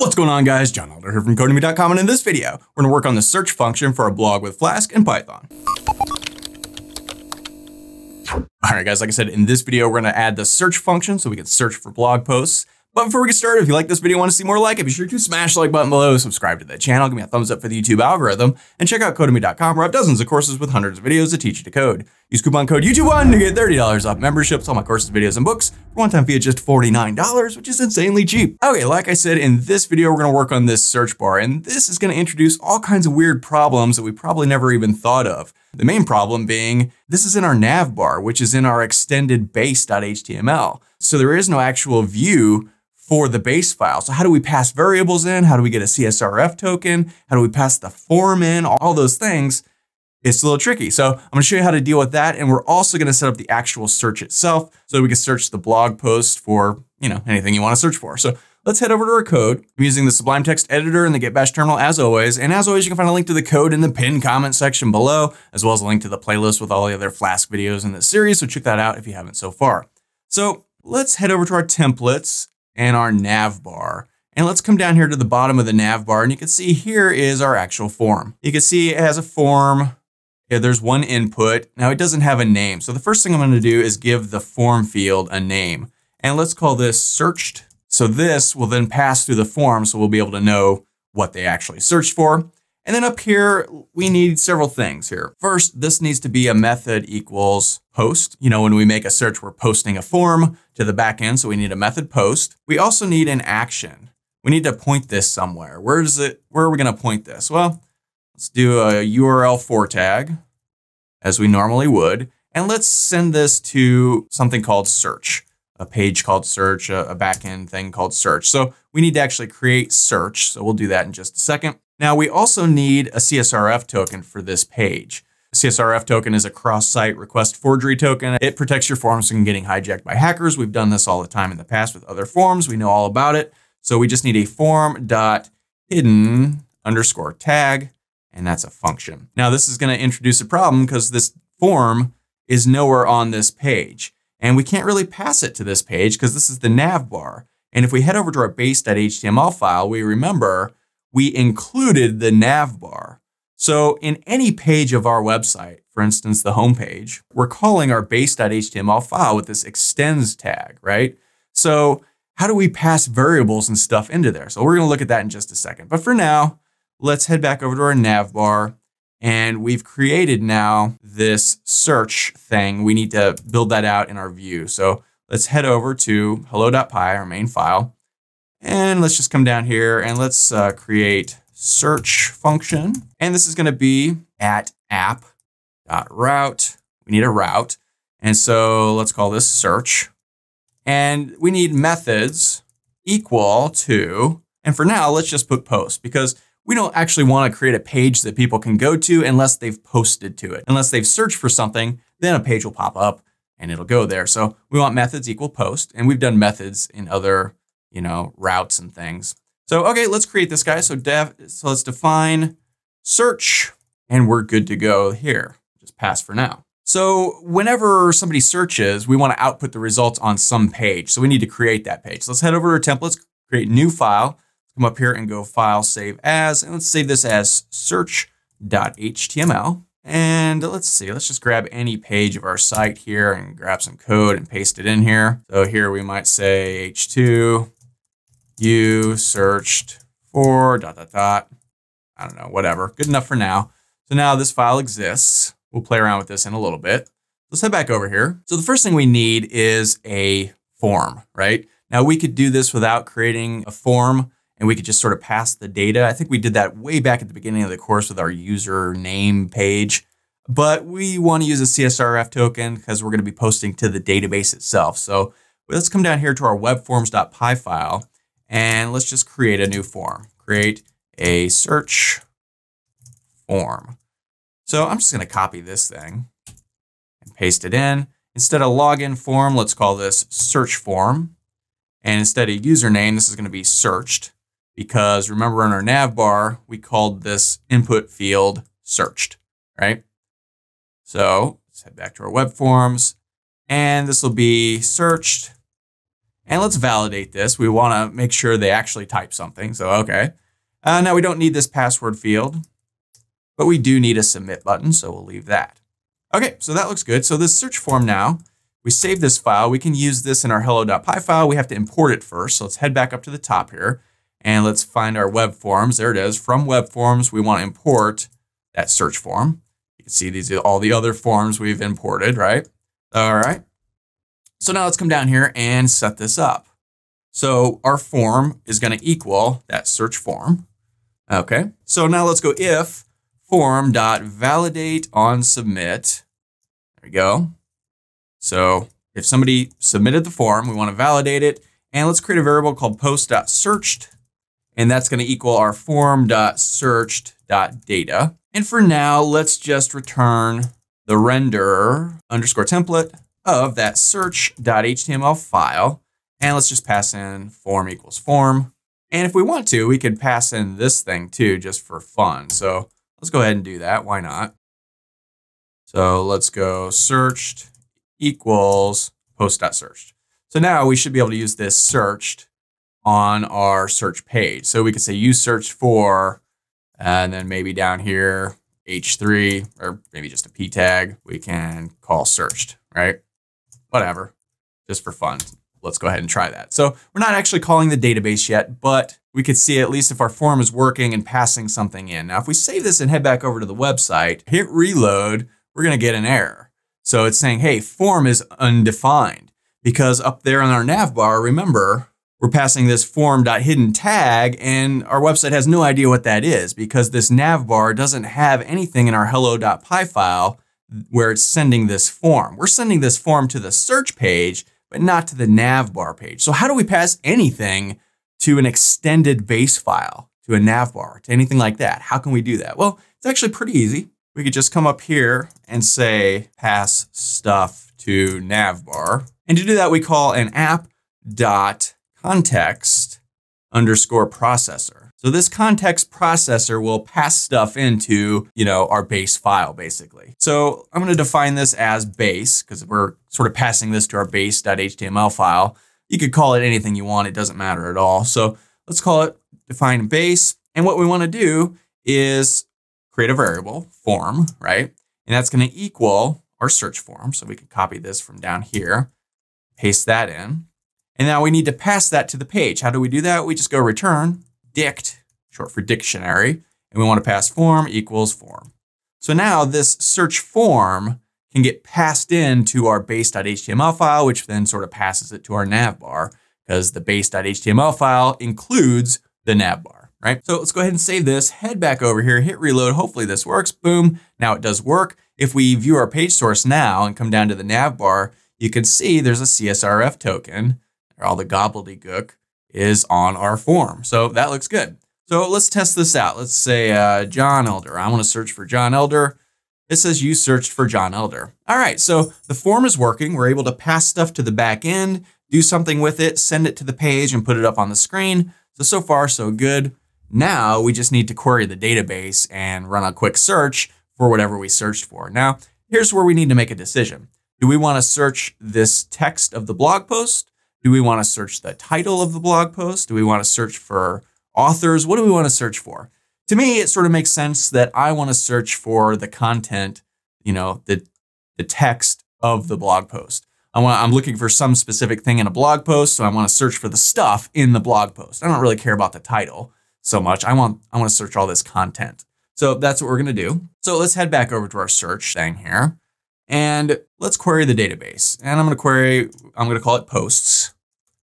What's going on guys? John Elder here from Codemy.com and in this video, we're gonna work on the search function for a blog with Flask and Python. All right guys, like I said, in this video, we're gonna add the search function so we can search for blog posts. But before we get started, if you like this video and want to see more like it, be sure to smash the like button below, subscribe to the channel, give me a thumbs up for the YouTube algorithm, and check out Codemy.com where I have dozens of courses with hundreds of videos that teach you to code. Use coupon code YouTube1 to get $30 off memberships, all my courses, videos, and books for one-time fee at just $49, which is insanely cheap. Okay, like I said, in this video, we're gonna work on this search bar, and this is gonna introduce all kinds of weird problems that we probably never even thought of. The main problem being, this is in our nav bar, which is in our extended base.html. So there is no actual view for the base file. So how do we pass variables in? How do we get a CSRF token? How do we pass the form in? All those things. It's a little tricky. So I'm gonna show you how to deal with that. And we're also gonna set up the actual search itself so we can search the blog post for, you know, anything you wanna search for. So let's head over to our code. I'm using the Sublime Text Editor and the Git Bash terminal as always. And as always, you can find a link to the code in the pinned comment section below, as well as a link to the playlist with all the other Flask videos in this series. So check that out if you haven't so far. So let's head over to our templates and our nav bar. And let's come down here to the bottom of the nav bar and you can see here is our actual form. You can see it has a form. Yeah, there's one input. Now it doesn't have a name. So the first thing I'm gonna do is give the form field a name. And let's call this searched. So this will then pass through the form so we'll be able to know what they actually searched for. And then up here, we need several things here. First, this needs to be a method equals post. You know, when we make a search, we're posting a form to the backend, so we need a method post. We also need an action. We need to point this somewhere. Where is it? Where are we going to point this? Well, let's do a URL for tag as we normally would. And let's send this to something called search, a page called search, a, a backend thing called search. So we need to actually create search. So we'll do that in just a second. Now we also need a CSRF token for this page. CSRF token is a cross-site request forgery token. It protects your forms from getting hijacked by hackers. We've done this all the time in the past with other forms. We know all about it. So we just need a form dot hidden underscore tag, and that's a function. Now this is going to introduce a problem because this form is nowhere on this page. And we can't really pass it to this page because this is the nav bar. And if we head over to our base.html file, we remember we included the nav bar. So in any page of our website, for instance, the home page, we're calling our base.html file with this extends tag, right? So how do we pass variables and stuff into there? So we're gonna look at that in just a second. But for now, let's head back over to our nav bar and we've created now this search thing. We need to build that out in our view. So let's head over to hello.py, our main file, and let's just come down here and let's uh, create search function. And this is going to be at app.route. We need a route. And so let's call this search. And we need methods equal to, and for now, let's just put post because we don't actually want to create a page that people can go to unless they've posted to it. Unless they've searched for something, then a page will pop up and it'll go there. So we want methods equal post. And we've done methods in other you know, routes and things. So, okay, let's create this guy. So, def, so let's define search and we're good to go here. Just pass for now. So whenever somebody searches, we want to output the results on some page. So we need to create that page. So let's head over to templates, create new file, come up here and go file, save as, and let's save this as search.html. And let's see, let's just grab any page of our site here and grab some code and paste it in here. So here we might say h2 you searched for dot, dot, dot. I don't know, whatever. Good enough for now. So now this file exists. We'll play around with this in a little bit. Let's head back over here. So the first thing we need is a form, right? Now we could do this without creating a form and we could just sort of pass the data. I think we did that way back at the beginning of the course with our user name page, but we want to use a CSRF token because we're going to be posting to the database itself. So let's come down here to our webforms.py file and let's just create a new form. Create a search form. So I'm just going to copy this thing and paste it in. Instead of login form, let's call this search form. And instead of username, this is going to be searched because remember in our nav bar, we called this input field searched, right? So let's head back to our web forms and this will be searched And let's validate this. We want to make sure they actually type something. So, okay. Uh, now we don't need this password field, but we do need a submit button. So we'll leave that. Okay, so that looks good. So this search form now, we save this file. We can use this in our hello.py file. We have to import it first. So let's head back up to the top here and let's find our web forms. There it is. From web forms, we want to import that search form. You can see these are all the other forms we've imported, right? All right. So now let's come down here and set this up. So our form is going to equal that search form. Okay. So now let's go if form dot validate on submit. There we go. So if somebody submitted the form, we want to validate it. And let's create a variable called post.searched. And that's going to equal our form.searched.data. And for now, let's just return the render underscore template of that search.html file. And let's just pass in form equals form. And if we want to, we could pass in this thing too, just for fun. So let's go ahead and do that. Why not? So let's go searched equals post.searched. So now we should be able to use this searched on our search page. So we could say you search for, and then maybe down here, H3, or maybe just a P tag, we can call searched, right? Whatever, just for fun. Let's go ahead and try that. So we're not actually calling the database yet, but we could see at least if our form is working and passing something in. Now, if we save this and head back over to the website, hit reload, we're gonna get an error. So it's saying, hey, form is undefined because up there on our nav bar, remember, we're passing this form.hidden tag and our website has no idea what that is because this nav bar doesn't have anything in our hello.py file where it's sending this form. We're sending this form to the search page, but not to the nav bar page. So how do we pass anything to an extended base file, to a nav bar, to anything like that? How can we do that? Well, it's actually pretty easy. We could just come up here and say pass stuff to navbar. And to do that, we call an app dot context underscore processor. So this context processor will pass stuff into, you know, our base file basically. So I'm going to define this as base because we're sort of passing this to our base.html file. You could call it anything you want. It doesn't matter at all. So let's call it define base. And what we want to do is create a variable form, right? And that's going to equal our search form. So we can copy this from down here, paste that in. And now we need to pass that to the page. How do we do that? We just go return dict, short for dictionary, and we want to pass form equals form. So now this search form can get passed into our base.html file, which then sort of passes it to our navbar because the base.html file includes the navbar, right? So let's go ahead and save this, head back over here, hit reload. Hopefully this works. Boom. Now it does work. If we view our page source now and come down to the navbar, you can see there's a CSRF token all the gobbledygook is on our form. So that looks good. So let's test this out. Let's say uh, John Elder. I want to search for John Elder. It says you searched for John Elder. All right, so the form is working. We're able to pass stuff to the back end, do something with it, send it to the page and put it up on the screen. So, so far so good. Now we just need to query the database and run a quick search for whatever we searched for. Now, here's where we need to make a decision. Do we want to search this text of the blog post do we want to search the title of the blog post? Do we want to search for authors? What do we want to search for? To me, it sort of makes sense that I want to search for the content, you know, the, the text of the blog post. I want, I'm looking for some specific thing in a blog post, so I want to search for the stuff in the blog post. I don't really care about the title so much. I want, I want to search all this content. So that's what we're going to do. So let's head back over to our search thing here. And let's query the database. And I'm going to query, I'm going to call it posts.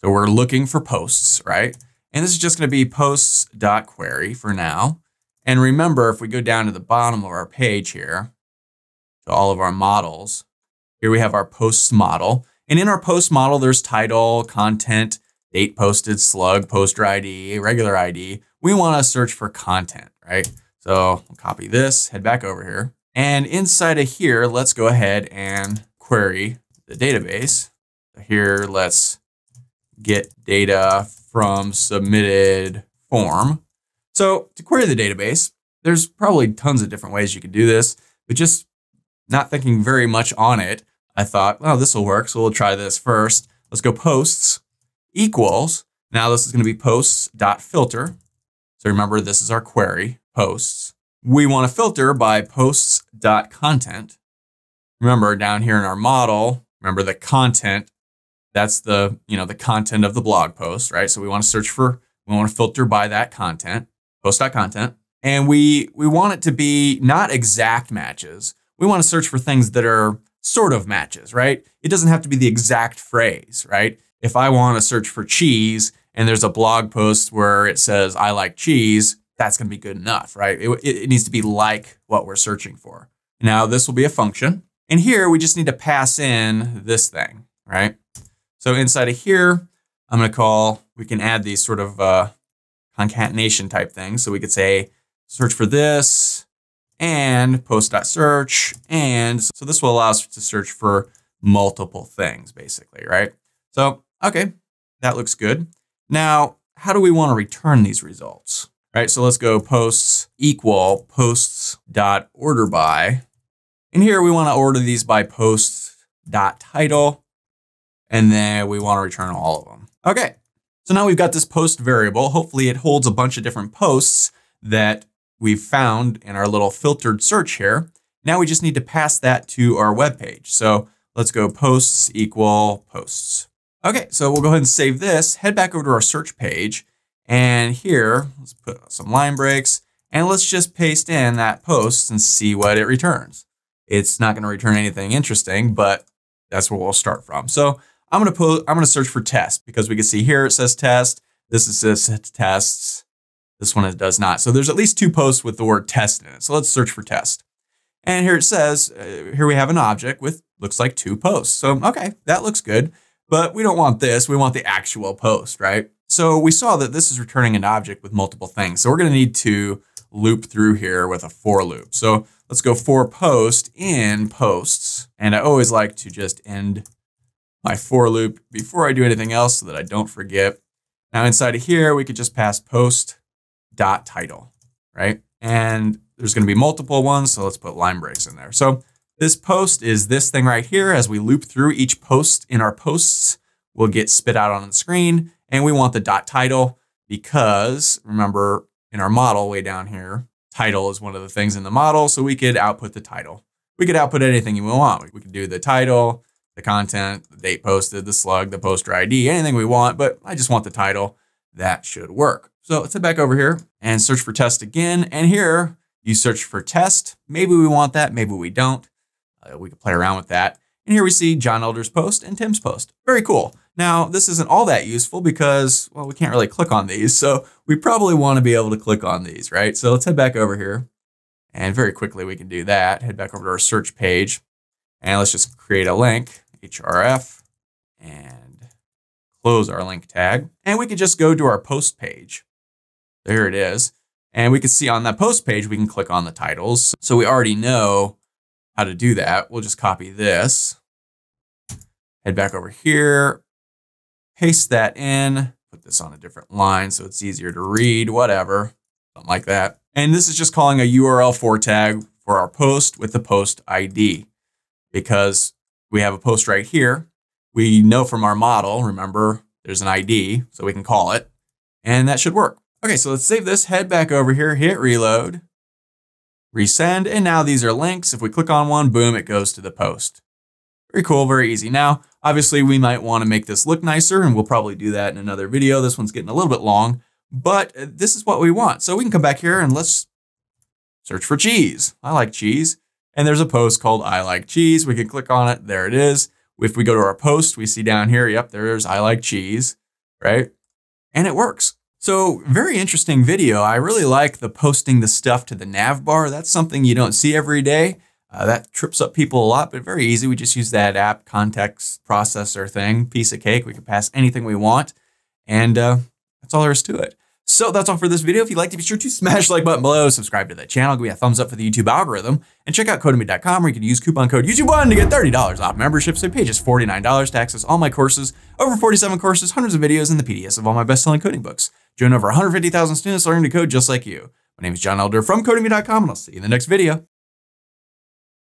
So we're looking for posts, right? And this is just going to be posts.query for now. And remember, if we go down to the bottom of our page here, to all of our models, here we have our posts model. And in our post model, there's title, content, date posted, slug, poster ID, regular ID. We want to search for content, right? So will copy this, head back over here. And inside of here, let's go ahead and query the database. Here, let's get data from submitted form. So to query the database, there's probably tons of different ways you could do this, but just not thinking very much on it, I thought, well, this will work. So we'll try this first. Let's go posts. equals, now this is going to be posts.filter. So remember, this is our query, posts. We want to filter by posts.content. Remember down here in our model, remember the content, that's the, you know, the content of the blog post, right? So we want to search for, we want to filter by that content, post.content. And we, we want it to be not exact matches. We want to search for things that are sort of matches, right? It doesn't have to be the exact phrase, right? If I want to search for cheese and there's a blog post where it says, I like cheese, that's going to be good enough, right? It, it, needs to be like what we're searching for. Now, this will be a function. And here we just need to pass in this thing, right? So inside of here, I'm going to call, we can add these sort of uh, concatenation type things. So we could say, search for this and post.search. And so this will allow us to search for multiple things, basically, right? So, okay, that looks good. Now, how do we want to return these results? Right, so let's go posts equal posts dot order by. And here we want to order these by posts dot title. And then we want to return all of them. Okay, so now we've got this post variable. Hopefully it holds a bunch of different posts that we've found in our little filtered search here. Now we just need to pass that to our web page. So let's go posts equal posts. Okay, so we'll go ahead and save this, head back over to our search page, and here, let's put some line breaks, and let's just paste in that post and see what it returns. It's not gonna return anything interesting, but that's where we'll start from. So I'm gonna put, I'm gonna search for test because we can see here it says test, this is says tests, this one does not. So there's at least two posts with the word test in it. So let's search for test. And here it says, uh, here we have an object with looks like two posts. So, okay, that looks good. But we don't want this. We want the actual post, right? So we saw that this is returning an object with multiple things. So we're going to need to loop through here with a for loop. So let's go for post in posts. And I always like to just end my for loop before I do anything else so that I don't forget. Now inside of here, we could just pass post dot title, right? And there's going to be multiple ones. So let's put line breaks in there. So this post is this thing right here. As we loop through each post in our posts, will get spit out on the screen. And we want the dot title because remember in our model way down here, title is one of the things in the model. So we could output the title. We could output anything you want. We could do the title, the content, the date posted, the slug, the poster ID, anything we want, but I just want the title. That should work. So let's head back over here and search for test again. And here you search for test. Maybe we want that, maybe we don't. Uh, we can play around with that. And here we see John Elder's post and Tim's post. Very cool. Now, this isn't all that useful because, well, we can't really click on these. So we probably want to be able to click on these, right? So let's head back over here. And very quickly we can do that. Head back over to our search page. And let's just create a link, href, and close our link tag. And we could just go to our post page. There it is. And we can see on that post page, we can click on the titles. So we already know how to do that. We'll just copy this, head back over here, paste that in, put this on a different line so it's easier to read, whatever, something like that. And this is just calling a URL for tag for our post with the post ID because we have a post right here. We know from our model, remember, there's an ID, so we can call it, and that should work. Okay, so let's save this, head back over here, hit reload, resend, and now these are links. If we click on one, boom, it goes to the post. Very cool, very easy. Now, obviously we might want to make this look nicer and we'll probably do that in another video. This one's getting a little bit long, but uh, this is what we want. So we can come back here and let's search for cheese. I like cheese. And there's a post called I like cheese. We can click on it. There it is. If we go to our post, we see down here, yep, there's I like cheese, right? And it works. So very interesting video. I really like the posting the stuff to the nav bar. That's something you don't see every day. Uh, that trips up people a lot, but very easy. We just use that app context processor thing, piece of cake. We can pass anything we want. And uh, that's all there is to it. So that's all for this video. If you liked it, be sure to smash the like button below, subscribe to the channel, give me a thumbs up for the YouTube algorithm, and check out Codemy.com where you can use coupon code YouTube1 to get $30 off membership. So pay just $49 to access all my courses, over 47 courses, hundreds of videos, and the PDFs of all my best-selling coding books. Join over 150,000 students learning to code just like you. My name is John Elder from Codemy.com, and I'll see you in the next video.